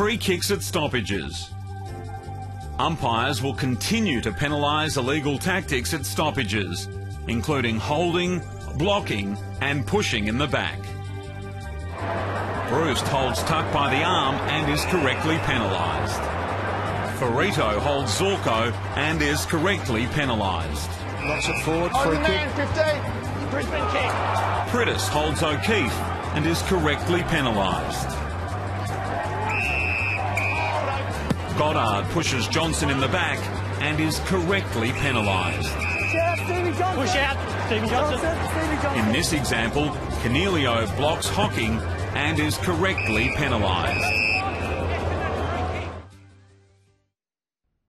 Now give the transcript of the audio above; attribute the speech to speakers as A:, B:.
A: free kicks at stoppages. Umpires will continue to penalise illegal tactics at stoppages, including holding, blocking and pushing in the back. Breust holds Tuck by the arm and is correctly penalised. Farito holds Zorko and is correctly penalised.
B: Knocks it forward, free kick.
C: Brisbane kick.
A: Priddis holds O'Keefe and is correctly penalised. Goddard pushes Johnson in the back and is correctly penalised.
C: Push out, Stephen Johnson.
A: In this example, Cornelio blocks Hocking and is correctly penalised.